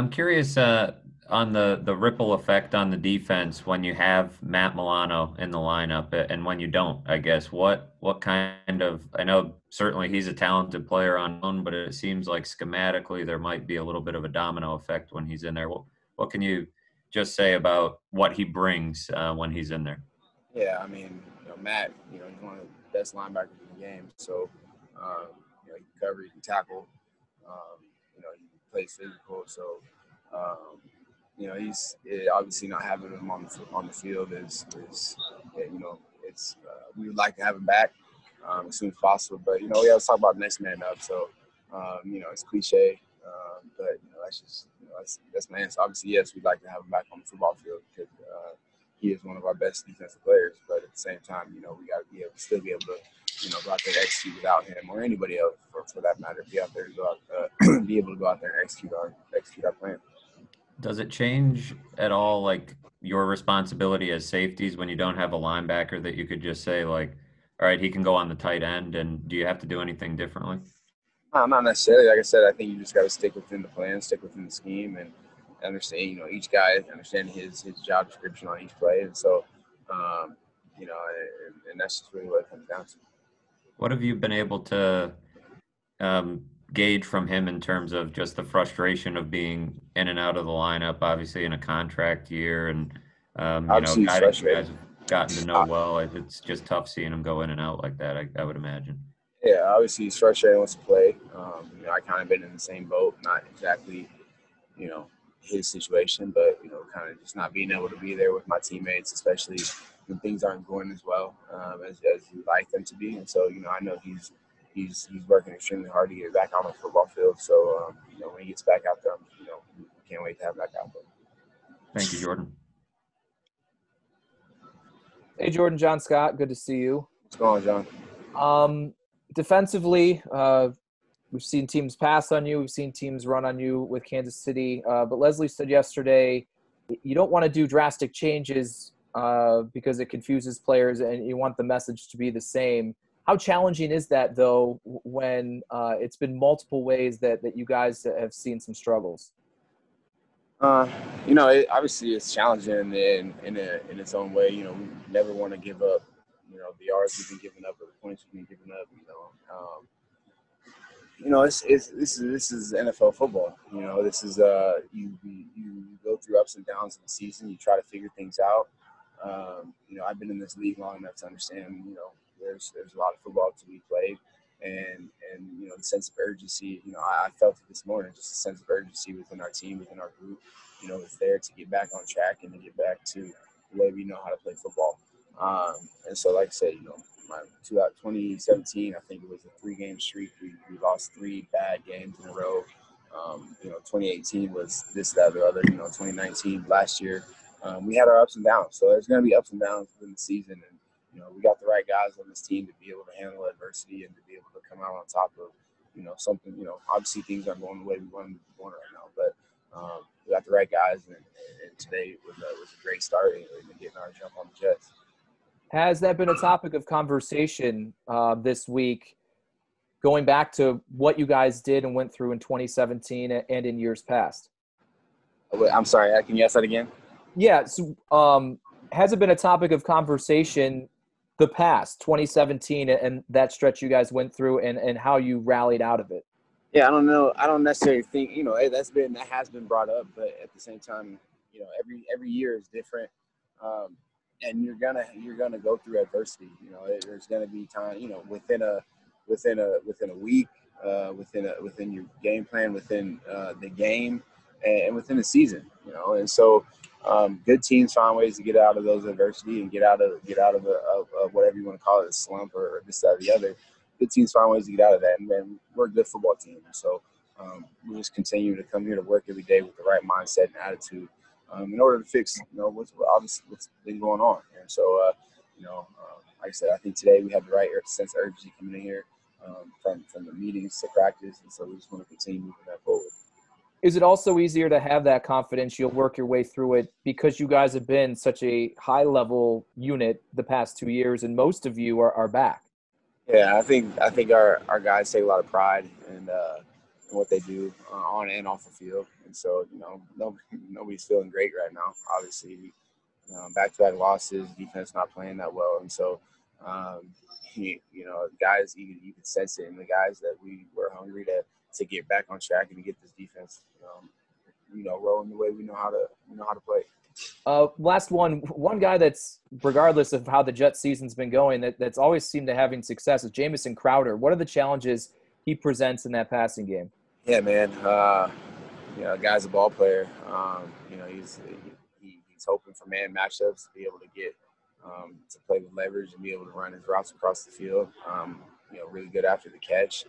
I'm curious uh, on the the ripple effect on the defense when you have Matt Milano in the lineup and when you don't. I guess what what kind of I know certainly he's a talented player on own, but it seems like schematically there might be a little bit of a domino effect when he's in there. What what can you just say about what he brings uh, when he's in there? Yeah, I mean, you know, Matt, you know, he's one of the best linebackers in the game. So, um, you know, he cover, he tackle, um, you know, he plays physical. So, um, you know, he's it, obviously not having him on the on the field is is you know, it's uh, we would like to have him back um, as soon as possible. But you know, we always talk about next man up. So, um, you know, it's cliche, um, but you know, that's just you know, that's that's my answer. Obviously, yes, we'd like to have him back on the football field because. Uh, he is one of our best defensive players. But at the same time, you know, we got to be able to still be able to, you know, go out there and execute without him or anybody else for, for that matter. Be out there to go out, uh, be able to go out there and execute our execute our plan. Does it change at all, like your responsibility as safeties when you don't have a linebacker that you could just say like, all right, he can go on the tight end, and do you have to do anything differently? No, not necessarily. Like I said, I think you just got to stick within the plan, stick within the scheme, and understand, you know, each guy understand his his job description on each play, and so, um, you know, and, and, that's just really what it comes down to. What have you been able to um, gauge from him in terms of just the frustration of being in and out of the lineup, obviously in a contract year, and um, you obviously know, guys, guys have gotten to know well. It's just tough seeing him go in and out like that. I, I would imagine. Yeah, obviously he's frustrated. Wants to play. Um, you know, I kind of been in the same boat. Not exactly, you know, his situation, but you know, kind of just not being able to be there with my teammates, especially when things aren't going as well um, as, as you like them to be. And so, you know, I know he's he's he's working extremely hard to get back on the football field. So, um, you know, when he gets back out there, you know, can't wait to have him back out there. Thank you, Jordan. Hey, Jordan, John Scott, good to see you. What's going on, John? Um, defensively, uh, We've seen teams pass on you. We've seen teams run on you with Kansas City. Uh, but Leslie said yesterday, you don't want to do drastic changes uh, because it confuses players, and you want the message to be the same. How challenging is that, though, when uh, it's been multiple ways that, that you guys have seen some struggles? Uh, you know, it, obviously it's challenging in in, a, in its own way. You know, we never want to give up. You know, the yards we've been giving up or the points we've been giving up. You know, um, you know, it's, it's this is this is NFL football. You know, this is uh you you go through ups and downs in the season. You try to figure things out. Um, you know, I've been in this league long enough to understand. You know, there's there's a lot of football to be played, and and you know the sense of urgency. You know, I, I felt it this morning, just a sense of urgency within our team, within our group. You know, it's there to get back on track and to get back to the way we know how to play football. Um, and so, like I said, you know, my 2017, I think it was a three game streak. We, we lost three bad games in a row. Um, you know, 2018 was this, that, or other. You know, 2019, last year, um, we had our ups and downs. So there's going to be ups and downs within the season. And, you know, we got the right guys on this team to be able to handle adversity and to be able to come out on top of, you know, something, you know, obviously things aren't going the way we want them to be going right now. But um, we got the right guys. And, and today was a, was a great start in getting our jump on the Jets. Has that been a topic of conversation uh, this week, going back to what you guys did and went through in 2017 and in years past? I'm sorry, can you ask that again? Yeah. So, um, has it been a topic of conversation the past 2017 and that stretch you guys went through and, and how you rallied out of it? Yeah, I don't know. I don't necessarily think you know that's been that has been brought up, but at the same time, you know, every every year is different. Um, and you're gonna you're gonna go through adversity. You know, there's gonna be time. You know, within a within a within a week, uh, within a within your game plan, within uh, the game, and, within the season. You know, and so um, good teams find ways to get out of those adversity and get out of get out of, a, of, of whatever you want to call it, a slump or this that or the other. Good teams find ways to get out of that, and then we're a good football team. So um, we just continue to come here to work every day with the right mindset and attitude um, in order to fix, you know, what's obviously what's been going on. And so, uh, you know, uh, like I said, I think today we have the right sense of urgency coming in here um, from from the meetings to practice, and so we just want to continue moving that forward. Is it also easier to have that confidence? You'll work your way through it because you guys have been such a high level unit the past two years, and most of you are, are back. Yeah, I think I think our, our guys take a lot of pride and uh, and what they do uh, on and off the field. And so, you know, nobody, nobody's feeling great right now. Obviously, um, back-to-back losses, defense not playing that well, and so. Um, he, you know, guys, you, you could sense it in the guys that we were hungry to to get back on track and to get this defense, um, you know, rolling the way we know how to we know how to play. Uh, last one, one guy that's regardless of how the Jet season's been going, that, that's always seemed to having success is Jamison Crowder. What are the challenges he presents in that passing game? Yeah, man. Uh, you know, a guy's a ball player. Um, you know, he's he, he's hoping for man matchups to be able to get um, to play with leverage and be able to run his routes across the field. Um, you know, really good after the catch.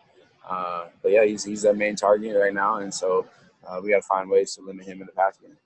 Uh, but yeah, he's he's our main target right now, and so uh, we got to find ways to limit him in the pass game.